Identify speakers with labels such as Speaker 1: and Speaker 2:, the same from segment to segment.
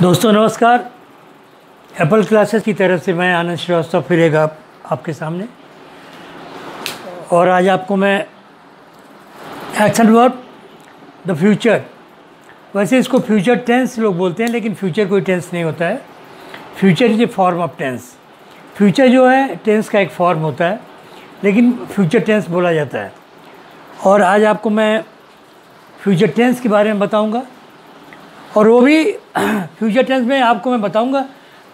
Speaker 1: दोस्तों नमस्कार। Apple classes की तरफ़ से मैं आनंद श्रीवास्तव फिर एक आप, आपके सामने। और आज आपको मैं एक्शन वर्ब द फ्यूचर वैसे इसको फ्यूचर टेंस लोग बोलते हैं लेकिन फ्यूचर कोई टेंस नहीं होता है। Future is a form of tense future जो है टेंस का एक फॉर्म होता है लेकिन फ्यूचर टेंस बोला जाता है। और आज आपको मैं फ्यूचर टेंस के बारे में बताऊँगा। और वो भी फ्यूचर टेंस में आपको मैं बताऊँगा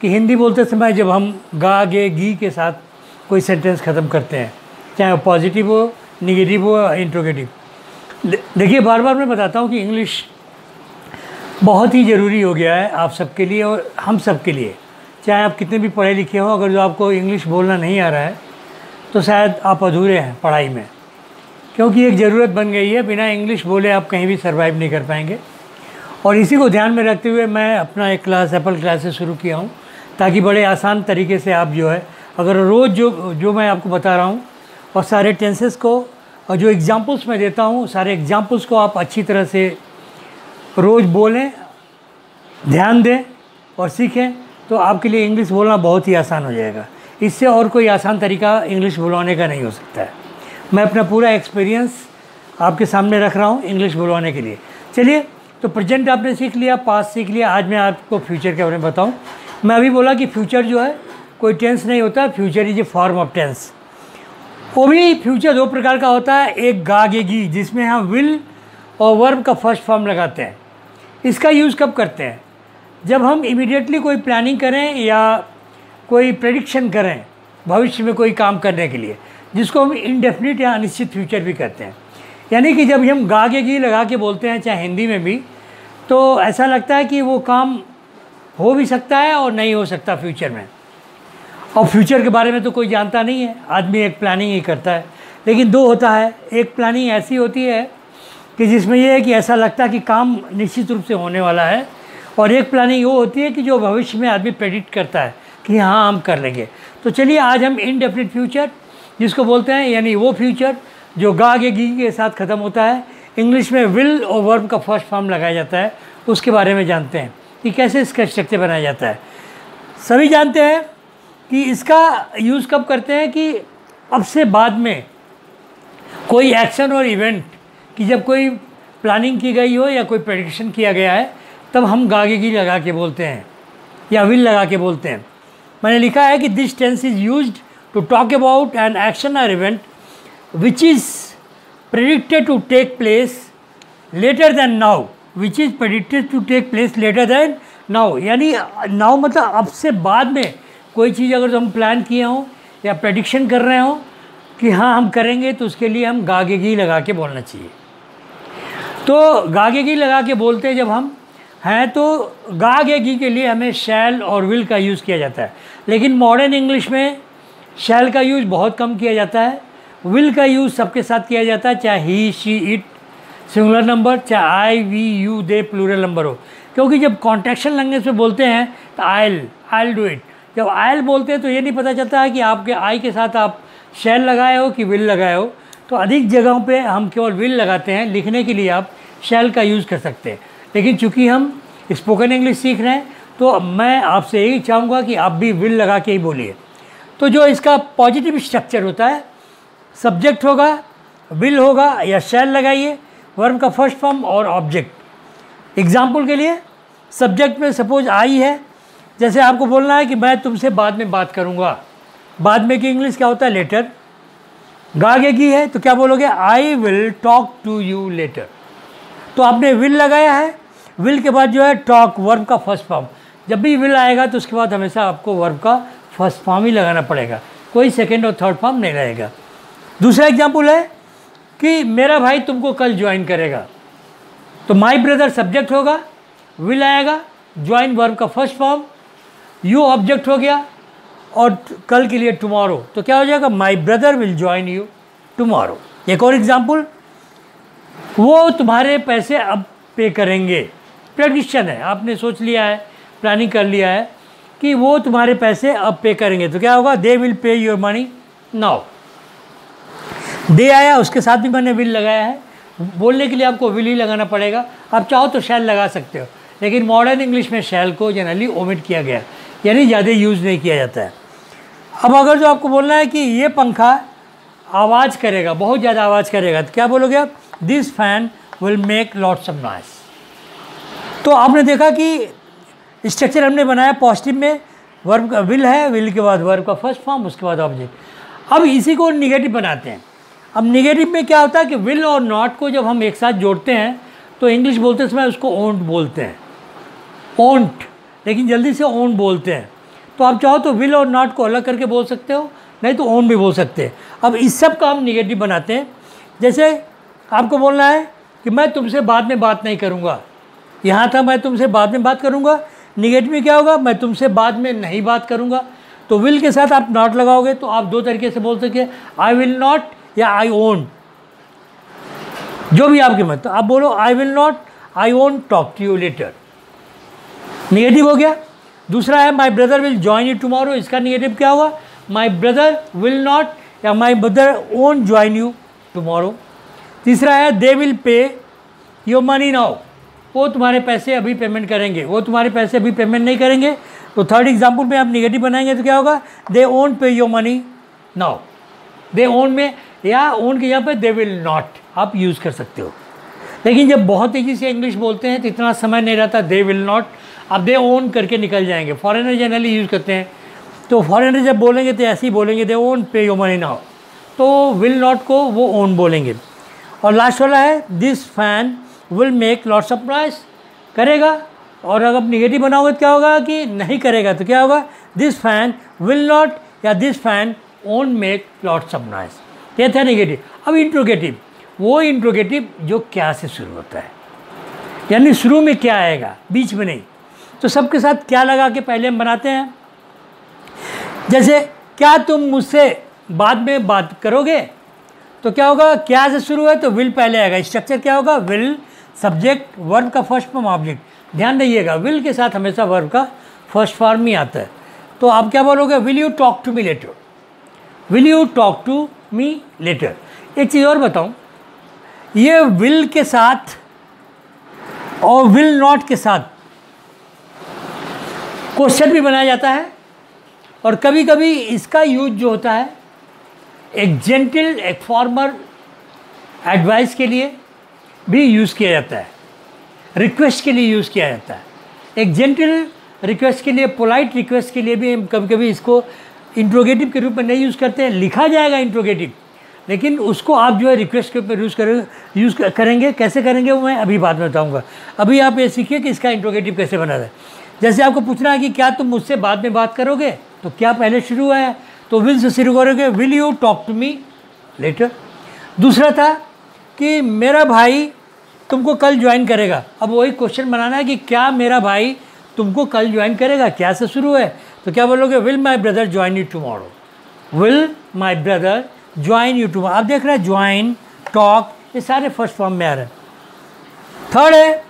Speaker 1: कि हिंदी बोलते समय जब हम गा, गे, गी के साथ कोई सेंटेंस ख़त्म करते हैं, चाहे वो पॉजिटिव हो निगेटिव हो या इंट्रोगेटिव देखिए बार बार मैं बताता हूँ कि इंग्लिश बहुत ही ज़रूरी हो गया है आप सबके लिए और हम सब के लिए। चाहे आप कितने भी पढ़े लिखे हो, अगर जो आपको इंग्लिश बोलना नहीं आ रहा है तो शायद आप अधूरे हैं पढ़ाई में। क्योंकि एक ज़रूरत बन गई है, बिना इंग्लिश बोले आप कहीं भी सर्वाइव नहीं कर पाएँगे। और इसी को ध्यान में रखते हुए मैं अपना एक क्लास एप्पल क्लासेस शुरू किया हूँ, ताकि बड़े आसान तरीके से आप जो है, अगर रोज़ जो जो मैं आपको बता रहा हूँ, और सारे टेंसेस को, और जो एग्ज़ाम्पल्स मैं देता हूँ, सारे एग्ज़ाम्पल्स को आप अच्छी तरह से रोज़ बोलें, ध्यान दें और सीखें तो आपके लिए इंग्लिश बोलना बहुत ही आसान हो जाएगा। इससे और कोई आसान तरीका इंग्लिश बुलवाने का नहीं हो सकता है। मैं अपना पूरा एक्सपीरियंस आपके सामने रख रहा हूँ इंग्लिश बुलवाने के लिए। चलिए तो प्रेजेंट आपने सीख लिया पास सीख लिया, आज मैं आपको फ्यूचर के बारे में बताऊँ। मैं अभी बोला कि फ्यूचर जो है, कोई टेंस नहीं होता future is a form of tense वो भी फ्यूचर दो प्रकार का होता है, एक गागेगी, जिसमें हम विल और वर्ब का फ़र्स्ट फॉर्म लगाते हैं। इसका यूज़ कब करते हैं? जब हम इमिडिएटली कोई प्लानिंग करें या कोई प्रडिक्शन करें, भविष्य में कोई काम करने के लिए, जिसको हम इनडेफिनिट या अनिश्चित फ्यूचर भी कहते हैं। यानी कि जब हम गागेगी लगा के बोलते हैं, चाहे हिंदी में भी तो ऐसा लगता है कि वो काम हो भी सकता है और नहीं हो सकता फ्यूचर में। और फ्यूचर के बारे में तो कोई जानता नहीं है। आदमी एक प्लानिंग ही करता है। लेकिन दो होता है। एक प्लानिंग ऐसी होती है कि जिसमें यह है कि ऐसा लगता है कि काम निश्चित रूप से होने वाला है। और एक प्लानिंग वो होती है कि जो भविष्य में आदमी प्रेडिक्ट करता है कि हाँ हम कर लेंगे। तो चलिए, आज हम इनडेफिनिट फ्यूचर जिसको बोलते हैं, यानी वो फ्यूचर जो गा गे गी के साथ ख़त्म होता है, इंग्लिश में विल और वर्ब का फ़र्स्ट फॉर्म लगाया जाता है, उसके बारे में जानते हैं कि कैसे इसका स्ट्रक्चर बनाया जाता है। सभी जानते हैं कि इसका यूज़ कब करते हैं कि अब से बाद में कोई एक्शन और इवेंट कि जब कोई प्लानिंग की गई हो या कोई प्रडिक्शन किया गया है, तब हम गागेगी लगा के बोलते हैं या विल लगा के बोलते हैं। मैंने लिखा है कि this tense is use to talk about an action और event which is predicted to take place later than now which is predicted to take place later than now. यानी नाउ मतलब अब से बाद में कोई चीज़ अगर हम प्लान किए हों या प्रडिक्शन कर रहे हों कि हाँ हम करेंगे तो उसके लिए हम गागेगी लगा के बोलना चाहिए। तो गागेगी लगा के बोलते हैं जब हम हैं तो गागेगी के लिए हमें शैल और विल का यूज़ किया जाता है। लेकिन मॉडर्न इंग्लिश में शैल का यूज़ बहुत कम किया जाता है। विल का यूज़ सबके साथ किया जाता है, चाहे he she it singular number चाहे I we you they plural number हो। क्योंकि जब कॉन्टेक्शन लैंग्वेज में बोलते हैं तो आयल आयल डू इट जब आयल बोलते हैं तो ये नहीं पता चलता है कि आपके आई के साथ आप शैल लगाए हो कि विल लगाए हो। तो अधिक जगहों पे हम केवल विल लगाते हैं, लिखने के लिए आप शैल का यूज़ कर सकते हैं। लेकिन चूँकि हम स्पोकन इंग्लिश सीख रहे हैं तो मैं आपसे यही चाहूँगा कि आप भी विल लगा के ही बोलिए। तो जो इसका पॉजिटिव स्ट्रक्चर होता है सब्जेक्ट होगा विल होगा या शैल लगाइए वर्म का फ़र्स्ट फॉर्म और ऑब्जेक्ट एग्ज़ाम्पल के लिए सब्जेक्ट में सपोज़ आई है, जैसे आपको बोलना है कि मैं तुमसे बाद में बात करूँगा। बाद में की इंग्लिश क्या होता है? लेटर गागे की है तो क्या बोलोगे? I will talk to you later तो आपने विल लगाया है विल के बाद जो है टॉक वर्ब का फ़र्स्ट फॉर्म जब भी विल आएगा तो उसके बाद हमेशा आपको वर्ब का फ़र्स्ट फॉर्म ही लगाना पड़ेगा। कोई सेकेंड और थर्ड फॉर्म नहीं रहेगा। दूसरा एग्ज़ाम्पल है कि मेरा भाई तुमको कल ज्वाइन करेगा। तो माई ब्रदर सब्जेक्ट होगा विल आएगा ज्वाइन वर्ब का फ़र्स्ट फॉर्म यू ऑब्जेक्ट हो गया और कल के लिए टुमारो तो क्या हो जाएगा? My brother will join you tomorrow एक और एग्ज़ाम्पल वो तुम्हारे पैसे अब पे करेंगे। प्रडिक्शन है, आपने सोच लिया है प्लानिंग कर लिया है कि वो तुम्हारे पैसे अब पे करेंगे। तो क्या होगा? They will pay your money now they आया, उसके साथ भी मैंने विल लगाया है। बोलने के लिए आपको विल ही लगाना पड़ेगा। आप चाहो तो शैल लगा सकते हो, लेकिन मॉडर्न इंग्लिश में शैल को जनरली ओमिट किया गया यानी ज़्यादा यूज़ नहीं किया जाता है। अब अगर जो आपको बोलना है कि ये पंखा आवाज़ करेगा, बहुत ज़्यादा आवाज़ करेगा तो क्या बोलोगे आप? This fan will make lots of noise तो आपने देखा कि स्ट्रक्चर हमने बनाया पॉजिटिव में वर्ब का विल है विल के बाद वर्ब का फ़र्स्ट फॉर्म उसके बाद ऑब्जेक्ट अब इसी को निगेटिव बनाते हैं। अब निगेटिव में क्या होता है कि विल और नॉट को जब हम एक साथ जोड़ते हैं तो इंग्लिश बोलते समय उसको ओंट बोलते हैं। ओंट लेकिन जल्दी से ओन बोलते हैं। तो आप चाहो तो विल और नॉट को अलग करके बोल सकते हो, नहीं तो ओन भी बोल सकते हैं। अब इस सब का हम निगेटिव बनाते हैं। जैसे आपको बोलना है कि मैं तुमसे बाद में बात नहीं करूँगा। यहाँ था मैं तुमसे बाद में बात करूँगा। निगेटिव में क्या होगा? मैं तुमसे बाद में नहीं बात करूँगा। तो विल के साथ आप नॉट लगाओगे तो आप दो तरीके से बोल सके। आई विल नॉट या आई ओन जो भी आपके मत तो आप बोलो I will not I won't talk to you later negative हो गया। दूसरा है my brother will join you tomorrow इसका निगेटिव क्या होगा माई ब्रदर विल नॉट या my brother won't join you tomorrow तीसरा है they will pay your money now वो तुम्हारे पैसे अभी पेमेंट करेंगे। वो तुम्हारे पैसे अभी पेमेंट नहीं करेंगे। तो थर्ड एग्ज़ाम्पल में आप निगेटिव बनाएँगे तो क्या होगा? They won't pay your money now they won't में या ओन के यहाँ पे दे विल नॉट आप यूज़ कर सकते हो। लेकिन जब बहुत तेज़ी से इंग्लिश बोलते हैं तो इतना समय नहीं रहता दे विल नॉट आप दे ओन करके निकल जाएँगे। फॉरेनर जनरली यूज़ करते हैं। तो फॉरेनर जब बोलेंगे तो ऐसे ही बोलेंगे they won't pay your money now तो विल नॉट को वो ओन बोलेंगे। और लास्ट वाला है this fan will make lots of करेगा। और अगर आप निगेटिव बनाओगे तो क्या होगा कि नहीं करेगा तो क्या होगा? दिस फ़ैन विल नॉट या this fan won't make lots of noise ये था निगेटिव अब इंट्रोगेटिव वो इंट्रोगेटिव जो क्या से शुरू होता है? यानी शुरू में क्या आएगा? बीच में नहीं। तो सबके साथ क्या लगा के पहले हम बनाते हैं? जैसे, क्या तुम मुझसे बाद में बात करोगे? तो क्या होगा? क्या से शुरू है? तो विल पहले आएगा। स्ट्रक्चर क्या होगा? विल सब्जेक्ट वर्ब का फ़र्स्ट फॉर्म ऑब्जेक्ट ध्यान रहिएगा विल के साथ हमेशा वर्ब का फ़र्स्ट फॉर्म ही आता है। तो आप क्या बोलोगे? Will you talk to me later will you talk to me later एक चीज़ और बताऊँ। ये विल के साथ और विल नॉट के साथ क्वेश्चन भी बनाया जाता है और कभी कभी इसका यूज़ जो होता है, एक जेंटल एक फॉर्मर एडवाइस के लिए भी यूज़ किया जाता है। रिक्वेस्ट के लिए यूज़ किया जाता है। एक जेंटल रिक्वेस्ट के लिए पोलाइट रिक्वेस्ट के लिए भी हम कभी कभी इसको इंट्रोगेटिव के रूप में नहीं यूज़ करते हैं, लिखा जाएगा इंट्रोगेटिव लेकिन उसको आप जो है रिक्वेस्ट के ऊपर यूज़ करेंगे यूज़ करेंगे, कैसे करेंगे वो मैं अभी बाद में बताऊँगा। अभी आप ये सीखिए कि इसका इंट्रोगेटिव कैसे बना है जैसे आपको पूछना है कि क्या तुम मुझसे बाद में बात करोगे? तो क्या पहले शुरू हुआ है? तो विल से शुरू करोगे will you talk to me later दूसरा था कि मेरा भाई तुमको कल ज्वाइन करेगा। अब वही क्वेश्चन बनाना है कि क्या मेरा भाई तुमको कल ज्वाइन करेगा? क्या से शुरू है? तो क्या बोलोगे will my brother join you tomorrow will my brother join you tomorrow आप देख रहे हैं ज्वाइन टॉक ये सारे फ़र्स्ट फॉर्म में आ रहे हैं. थर्ड है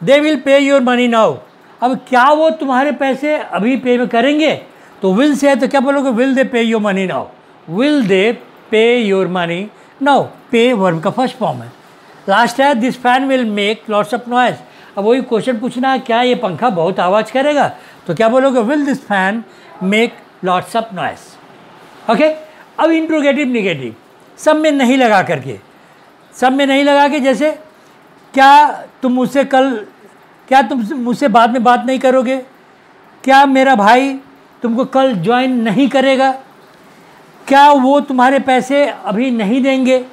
Speaker 1: they will pay your money now अब क्या वो तुम्हारे पैसे अभी पे करेंगे? तो विल से है तो क्या बोलोगे will they pay your money now will they pay your money now pay verb का फ़र्स्ट फॉर्म है। लास्ट है this fan will make lots of noise अब वही क्वेश्चन पूछना है, क्या ये पंखा बहुत आवाज़ करेगा? तो क्या बोलोगे will this fan make lots of noise okay अब इंट्रोगेटिव निगेटिव सब में नहीं लगा करके। सब में नहीं लगा के जैसे, क्या तुम मुझसे कल, क्या तुम मुझसे बाद में बात नहीं करोगे? क्या मेरा भाई तुमको कल ज्वाइन नहीं करेगा? क्या वो तुम्हारे पैसे अभी नहीं देंगे?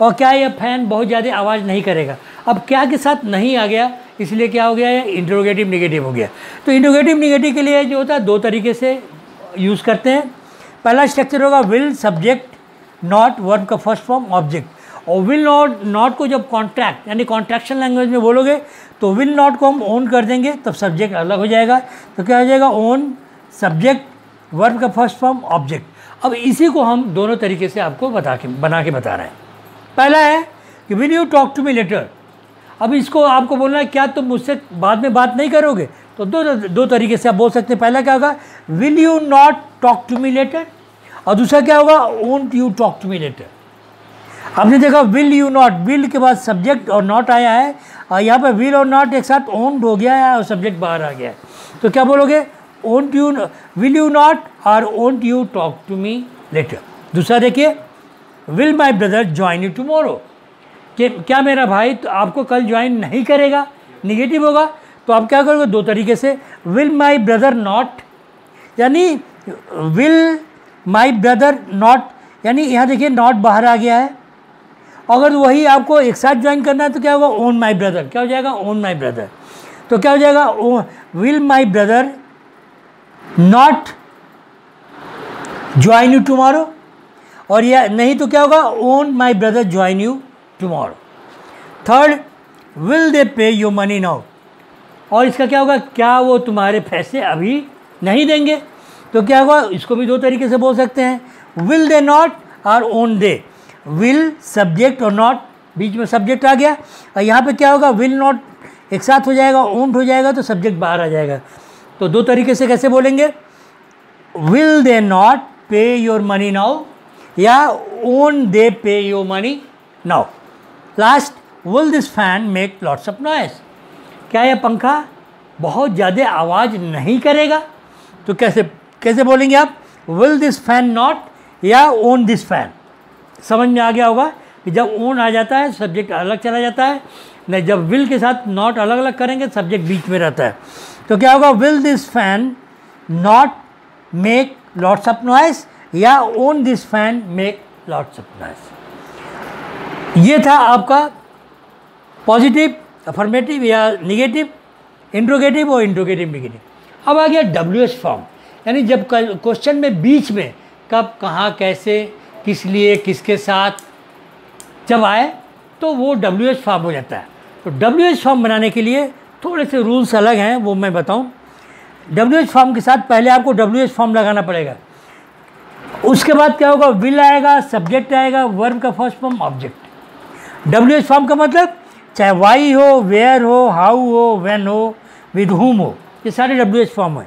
Speaker 1: और क्या यह फ़ैन बहुत ज़्यादा आवाज़ नहीं करेगा? अब क्या के साथ नहीं आ गया? इसलिए क्या हो गया है? इंट्रोगेटिव निगेटिव हो गया। तो इंट्रोगेटिव निगेटिव के लिए जो होता है, दो तरीके से यूज़ करते हैं। पहला स्ट्रक्चर होगा विल सब्जेक्ट नॉट वर्ब का फ़र्स्ट फॉर्म ऑब्जेक्ट और विल नॉट नॉट को जब कॉन्ट्रैक्ट यानी कॉन्ट्रैक्शन लैंग्वेज में बोलोगे तो विल नॉट को हम ओन कर देंगे, तब सब्जेक्ट अलग हो जाएगा। तो क्या हो जाएगा? ओन सब्जेक्ट वर्ब का फ़र्स्ट फॉर्म ऑब्जेक्ट अब इसी को हम दोनों तरीके से आपको बता के, बना के बता रहे हैं। पहला है कि will you talk to me later अब इसको आपको बोलना है, क्या तुम मुझसे बाद में बात नहीं करोगे? तो दो दो तरीके से आप बोल सकते हैं। पहला क्या होगा? Will you not talk to me later और दूसरा क्या होगा? Won't you talk to me later आपने देखा विल यू नॉट विल के बाद सब्जेक्ट और नॉट आया है। और यहाँ पर विल और नॉट एक साथ ओंट हो गया है और सब्जेक्ट बाहर आ गया है। तो क्या बोलोगे? Won't you will you not और won't you talk to me later दूसरा देखिए will my brother join you tomorrow कि क्या मेरा भाई तो आपको कल ज्वाइन नहीं करेगा? निगेटिव होगा? तो आप क्या करोगे? दो तरीके से विल माई ब्रदर नॉट यानी विल माई ब्रदर नॉट यानी, यहाँ देखिए नॉट बाहर आ गया है। अगर वही आपको एक साथ ज्वाइन करना है तो क्या होगा? ओन माई ब्रदर क्या हो जाएगा? ओन माई ब्रदर तो क्या हो जाएगा? Will my brother not join you tomorrow और या नहीं तो क्या होगा? Won't my brother join you tomorrow third will they pay you money now और इसका क्या होगा? क्या वो तुम्हारे पैसे अभी नहीं देंगे? तो क्या होगा? इसको भी दो तरीके से बोल सकते हैं। विल दे नॉट और ओन दे विल सब्जेक्ट और नॉट बीच में सब्जेक्ट आ गया। और यहाँ पे क्या होगा? विल नॉट एक साथ हो जाएगा ओन्ड हो जाएगा तो सब्जेक्ट बाहर आ जाएगा। तो दो तरीके से कैसे बोलेंगे? Will they not pay your money now या won't they pay your money now last will this fan make lots of noise क्या यह पंखा बहुत ज़्यादा आवाज़ नहीं करेगा? तो कैसे कैसे बोलेंगे आप? विल दिस फ़ैन नॉट या ओन दिस फ़ैन समझ में आ गया होगा कि जब ओन आ जाता है सब्जेक्ट अलग चला जाता है। नहीं, जब विल के साथ नॉट अलग अलग करेंगे सब्जेक्ट बीच में रहता है। तो क्या होगा? Will this fan not make lots of noise या won't this fan make lots of noise ये था आपका पॉजिटिव अफर्मेटिव या निगेटिव इंट्रोगेटिव और इंट्रोगेटिव निगेटिव अब आ गया डब्ल्यू एस फॉर्म यानी जब क्वेश्चन में बीच में कब, कहाँ, कैसे, किस लिए, किसके साथ जब आए तो वो डब्ल्यू एच फॉर्म हो जाता है। तो डब्ल्यू एच फॉर्म बनाने के लिए थोड़े से रूल्स अलग हैं, वो मैं बताऊँ। डब्ल्यू एच फॉर्म के साथ पहले आपको डब्ल्यू एच फॉर्म लगाना पड़ेगा। उसके बाद क्या होगा? विल आएगा सब्जेक्ट आएगा वर्ब का first form object W H form का मतलब चाहे वाई हो वेयर हो हाउ हो वेन हो विद हुम हो, ये सारे डब्ल्यू एच फॉर्म है।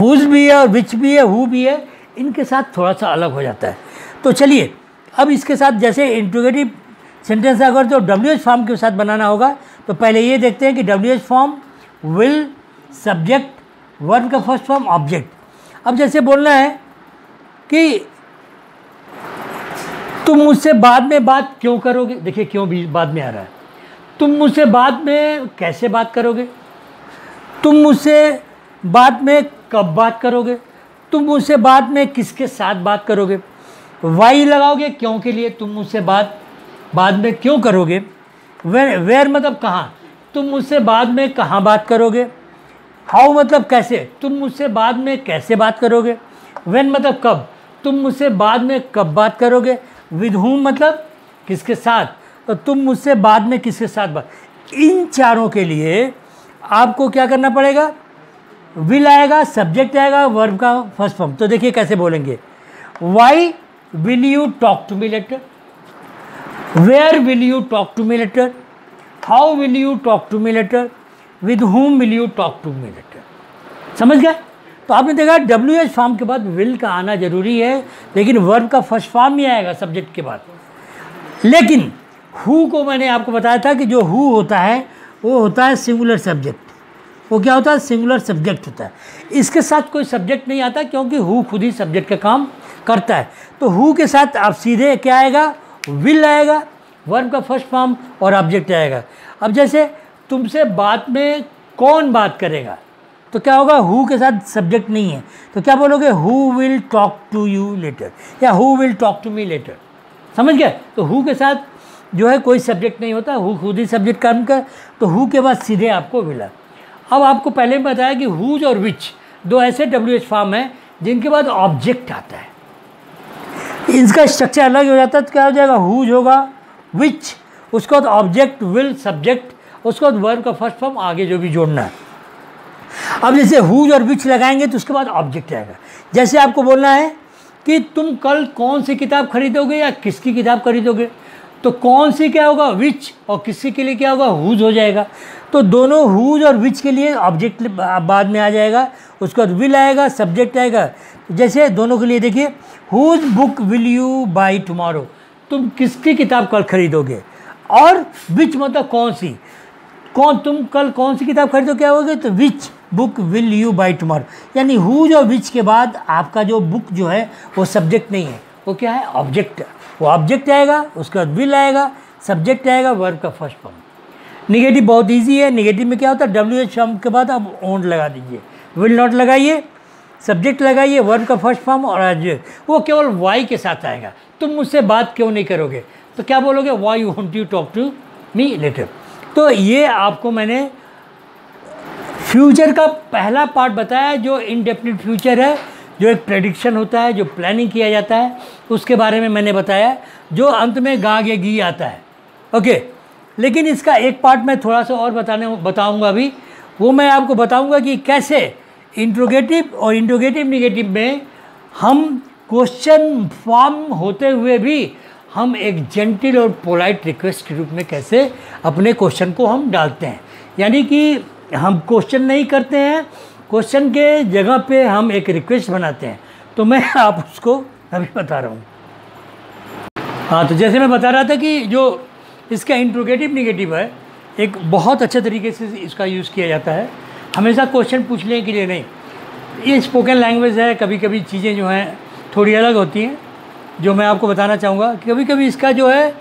Speaker 1: हुज भी है और विच भी है हु भी है, इनके साथ थोड़ा सा अलग हो जाता है। तो चलिए, अब इसके साथ जैसे इंट्रोगेटिव सेंटेंस अगर तो डब्ल्यू एच फॉर्म के साथ बनाना होगा तो पहले ये देखते हैं कि W H form will subject verb का फ़र्स्ट फॉर्म ऑब्जेक्ट अब जैसे बोलना है कि तुम मुझसे बाद में बात क्यों करोगे? देखिए, क्यों भी बाद में आ रहा है। तुम मुझसे बाद में कैसे बात करोगे? तुम मुझसे बाद में कब बात करोगे? तुम मुझसे बाद में किसके साथ बात करोगे? वाई लगाओगे क्यों के लिए तुम मुझसे बात, बाद में क्यों करोगे? वेर वेर मतलब कहाँ? तुम मुझसे बाद में कहाँ बात करोगे? हाउ मतलब कैसे? तुम मुझसे बाद में कैसे बात करोगे? वेन मतलब कब? तुम मुझसे बाद में कब बात करोगे? विद हुम मतलब? किसके साथ? तो तुम मुझसे बाद में किसके साथ बात? इन चारों के लिए आपको क्या करना पड़ेगा? विल आएगा सब्जेक्ट आएगा वर्ब का फ़र्स्ट फॉर्म तो देखिए कैसे बोलेंगे। Why will you talk to me later where will you talk to me later how will you talk to me later with whom will you talk to me later समझ गए? तो आपने देखा W H form के बाद will का आना ज़रूरी है, लेकिन वर्ब का फ़र्स्ट फॉर्म ही आएगा सब्जेक्ट के बाद। लेकिन हु को मैंने आपको बताया था कि जो हु होता है, वो होता है सिंगुलर सब्जेक्ट वो क्या होता है? सिंगुलर सब्जेक्ट होता है। इसके साथ कोई सब्जेक्ट नहीं आता क्योंकि हु खुद ही सब्जेक्ट का काम करता है। तो हु के साथ आप सीधे क्या आएगा? विल आएगा वर्ब का फ़र्स्ट फॉर्म और ऑब्जेक्ट आएगा। अब जैसे तुमसे बात में कौन बात करेगा? तो क्या होगा? हु के साथ सब्जेक्ट नहीं है। तो क्या बोलोगे? Who will talk to you later या who will talk to me later समझ गए? तो हु के साथ जो है कोई सब्जेक्ट नहीं होता। हु खुद ही सब्जेक्ट काम कर। तो हु के बाद सीधे आपको मिला। अब आपको पहले में बताया कि हुज और विच दो ऐसे डब्ल्यू एच फॉर्म हैं, जिनके बाद ऑब्जेक्ट आता है। इनका स्ट्रक्चर अलग हो जाता है तो क्या हो जाएगा? हुज होगा। विच उसके बाद ऑब्जेक्ट विल सब्जेक्ट उसके बाद वर्ब का फ़र्स्ट फॉर्म आगे जो भी जोड़ना है। अब जैसे हुज और विच लगाएँगे तो उसके बाद ऑब्जेक्ट आएगा। जैसे आपको बोलना है कि तुम कल कौन सी किताब खरीदोगे या किसकी किताब खरीदोगे तो कौन सी क्या होगा विच और किसी के लिए क्या होगा, हुज हो जाएगा। तो दोनों हुज और विच के लिए ऑब्जेक्ट बाद में आ जाएगा, उसके बाद विल आएगा सब्जेक्ट आएगा। जैसे दोनों के लिए देखिए whose book will you buy tomorrow तुम किसकी किताब कल खरीदोगे? और विच मतलब कौन सी? कौन, तुम कल कौन सी किताब खरीदो क्या होगे? तो which book will you buy tomorrow. यानी हु जो विच के बाद आपका जो बुक जो है, वो सब्जेक्ट नहीं है। वो क्या है? ऑब्जेक्ट वो ऑब्जेक्ट आएगा, उसके बाद विल आएगा, सब्जेक्ट आएगा, वर्ब का फ़र्स्ट फॉर्म। निगेटिव बहुत ईजी है। निगेटिव में क्या होता है? डब्ल्यू एच फॉर्म के बाद आप ओन लगा दीजिए। विल नॉट लगाइए। सब्जेक्ट लगाइए, वर्ब का फ़र्स्ट फॉर्म और एडजेक्ट वो केवल वाई के साथ आएगा। तुम मुझसे बात क्यों नहीं करोगे? तो क्या बोलोगे? Why won't you talk to me later तो ये आपको मैंने फ्यूचर का पहला पार्ट बताया जो इनडेफिनिट फ्यूचर है, जो एक प्रेडिक्शन होता है, जो प्लानिंग किया जाता है, उसके बारे में मैंने बताया जो अंत में गा गे गी आता है। ओके लेकिन इसका एक पार्ट मैं थोड़ा सा और बताने, बताऊँगा अभी। वो मैं आपको बताऊँगा कि कैसे इंट्रोगेटिव और इंट्रोगेटिव निगेटिव में हम क्वेश्चन फॉर्म होते हुए भी हम एक जेंटिल और पोलाइट रिक्वेस्ट के रूप में कैसे अपने क्वेश्चन को हम डालते हैं। यानी कि हम क्वेश्चन नहीं करते हैं। क्वेश्चन के जगह पे हम एक रिक्वेस्ट बनाते हैं। तो मैं आप उसको अभी बता रहा हूँ। हाँ तो जैसे मैं बता रहा था कि जो इसका इंट्रोगेटिव निगेटिव है, एक बहुत अच्छे तरीके से इसका यूज़ किया जाता है। हमेशा क्वेश्चन पूछने के लिए नहीं। ये स्पोकन लैंग्वेज है कभी कभी चीज़ें जो हैं, थोड़ी अलग होती हैं, जो मैं आपको बताना चाहूँगा कि कभी कभी इसका जो है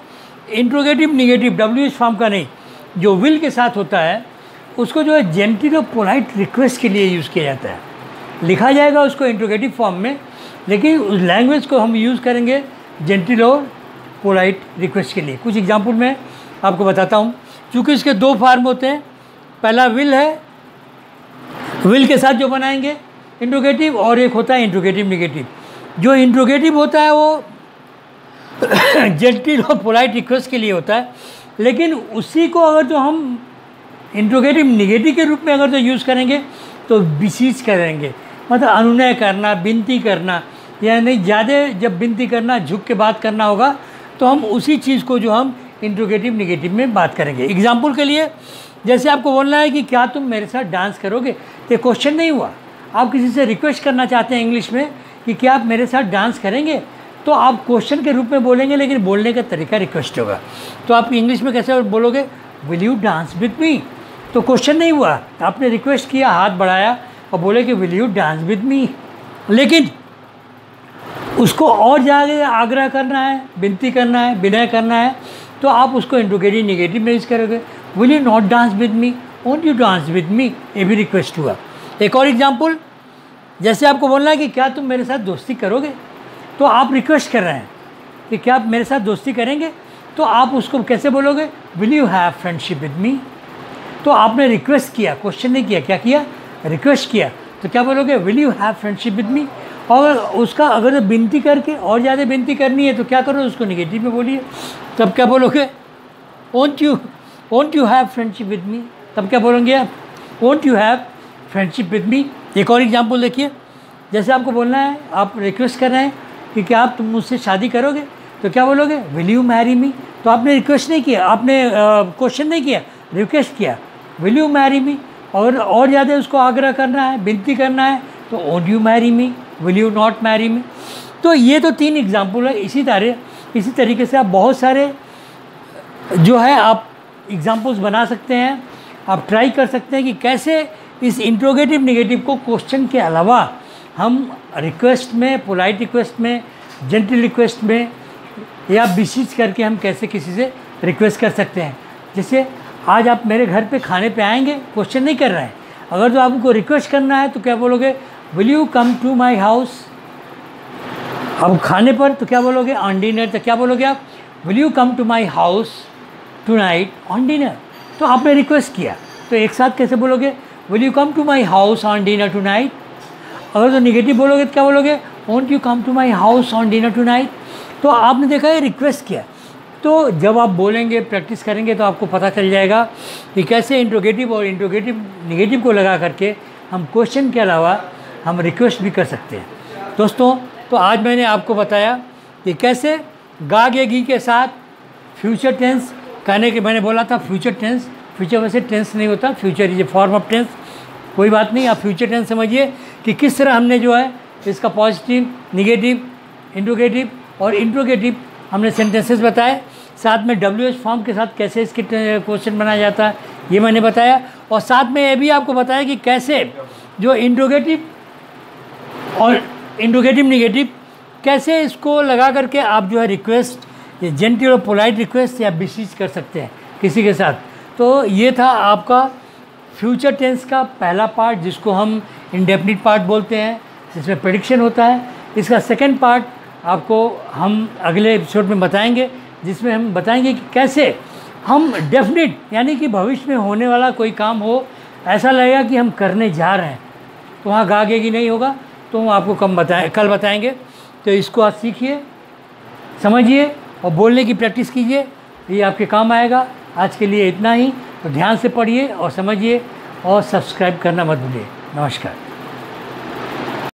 Speaker 1: interrogative negative W H form का नहीं, जो विल के साथ होता है उसको जो है जेंटिल और पोलाइट रिक्वेस्ट के लिए यूज़ किया जाता है। लिखा जाएगा उसको इंट्रोगेटिव फॉर्म में, लेकिन उस लैंग्वेज को हम यूज़ करेंगे जेंटिल और पोलाइट रिक्वेस्ट के लिए। कुछ एग्ज़ाम्पल मैं आपको बताता हूँ। चूँकि इसके दो फार्म होते हैं, पहला विल है विल के साथ जो बनाएँगे इंट्रोगेटिव और एक होता है इंट्रोगेटिव निगेटिव जो इंट्रोगेटिव होता है वो जेंटिल और पोलाइट रिक्वेस्ट के लिए होता है, लेकिन उसी को अगर जो हम इंट्रोगेटिव निगेटिव के रूप में अगर जो यूज़ करेंगे तो विशेष करेंगे। मतलब अनुनय करना विनती करना यानी ज़्यादा जब विनती करना, झुक के बात करना होगा तो हम उसी चीज़ को जो हम इंट्रोगेटिव निगेटिव में बात करेंगे। एग्ज़ाम्पल के लिए, जैसे आपको बोलना है कि क्या तुम मेरे साथ डांस करोगे? तो क्वेश्चन नहीं हुआ। आप किसी से रिक्वेस्ट करना चाहते हैं इंग्लिश में कि क्या आप मेरे साथ डांस करेंगे? तो आप क्वेश्चन के रूप में बोलेंगे, लेकिन बोलने का तरीका रिक्वेस्ट होगा। तो आप इंग्लिश में कैसे बोलोगे? Will you dance with me तो क्वेश्चन नहीं हुआ। आपने रिक्वेस्ट किया, हाथ बढ़ाया और बोले कि will you dance with me लेकिन उसको और ज़्यादा आग्रह करना है, विनती करना है, विनय करना है तो आप उसको इंट्रोगेटिव निगेटिव में यूज़ करोगे। Will you not dance with me won't you dance with me ये भी रिक्वेस्ट हुआ। एक और एग्ज़ाम्पल जैसे आपको बोलना है कि क्या तुम मेरे साथ दोस्ती करोगे? तो आप रिक्वेस्ट कर रहे हैं कि क्या आप मेरे साथ दोस्ती करेंगे? तो आप उसको कैसे बोलोगे? Will you have friendship with me तो आपने रिक्वेस्ट किया क्वेश्चन नहीं किया, क्या किया? रिक्वेस्ट किया। तो क्या बोलोगे will you have friendship with me और उसका अगर विनती करके और ज़्यादा विनती करनी है तो क्या करो उसको निगेटिव में बोलिए। तब क्या बोलोगे won't you won't you have friendship with me तब क्या बोलेंगे आप won't you have friendship with me एक और एग्ज़ाम्पल देखिए। जैसे आपको बोलना है, आप रिक्वेस्ट कर रहे हैं कि क्या आप तुम मुझसे शादी करोगे? तो क्या बोलोगे विल यू मैरी मी तो आपने रिक्वेस्ट नहीं किया, आपने क्वेश्चन नहीं किया रिक्वेस्ट किया। विल यू मैरी मी और और ज़्यादा उसको आग्रह करना है, विनती करना है तो won't you marry me will you not marry me तो ये तो तीन एग्ज़ाम्पल है। इसी तरह, इसी तरीके से आप बहुत सारे, जो है, आप एग्जाम्पल्स बना सकते हैं। आप ट्राई कर सकते हैं कि कैसे इस इंट्रोगेटिव निगेटिव को क्वेश्चन के अलावा हम रिक्वेस्ट में पोलाइट रिक्वेस्ट में जेंटल रिक्वेस्ट में, या विशिष करके हम कैसे किसी से रिक्वेस्ट कर सकते हैं। जैसे आज आप मेरे घर पे खाने पे आएँगे क्वेश्चन नहीं कर रहे हैं। अगर तो आपको रिक्वेस्ट करना है तो क्या बोलोगे? Will you come to my house अब खाने पर तो क्या बोलोगे? ऑन डिनर तो क्या बोलोगे आप? Will you come to my house tonight on dinner तो आपने रिक्वेस्ट किया। तो एक साथ कैसे बोलोगे? Will you come to my house on dinner tonight अगर तो निगेटिव बोलोगे तो क्या बोलोगे? Won't you come to my house on dinner tonight तो आपने देखा है रिक्वेस्ट किया। तो जब आप बोलेंगे प्रैक्टिस करेंगे तो आपको पता चल जाएगा कि कैसे इंट्रोगेटिव और इंट्रोगेटिव निगेटिव को लगा करके हम क्वेश्चन के अलावा हम रिक्वेस्ट भी कर सकते हैं। दोस्तों तो आज मैंने आपको बताया कि कैसे गाग या के साथ फ्यूचर टेंस कहने के मैंने बोला था फ्यूचर टेंस फ्यूचर वैसे टेंस नहीं होता future is a form of tense कोई बात नहीं, आप फ्यूचर टेंस समझिए कि किस तरह हमने जो है इसका पॉजिटिव निगेटिव इंट्रोगेटिव और इंट्रोगेटिव हमने सेंटेंसेस बताए। साथ में डब्ल्यू एच फॉर्म के साथ कैसे इसके क्वेश्चन बनाया जाता है, ये मैंने बताया। और साथ में ये भी आपको बताया कि कैसे जो इंड्रोगेटिव और इंडोगेटिव निगेटिव कैसे इसको लगा करके आप जो है रिक्वेस्ट या जेंटल और पोलाइट रिक्वेस्ट या बिसीज कर सकते हैं किसी के साथ। तो ये था आपका फ्यूचर टेंस का पहला पार्ट जिसको हम इंडेफिनिट पार्ट बोलते हैं, जिसमें प्रडिक्शन होता है। इसका सेकेंड पार्ट आपको हम अगले एपिसोड में बताएँगे। जिसमें हम बताएँगे कि कैसे हम डेफिनेट यानी कि भविष्य में होने वाला कोई काम हो, ऐसा लगेगा कि हम करने जा रहे हैं। तो वहाँ गागे की नहीं होगा तो हम आपको कम बताएँ, कल बताएँगे। तो इसको आज सीखिए, समझिए और बोलने की प्रैक्टिस कीजिए, ये आपके काम आएगा। आज के लिए इतना ही तो ध्यान से पढ़िए और समझिए और सब्सक्राइब करना मत भूलिए। नमस्कार।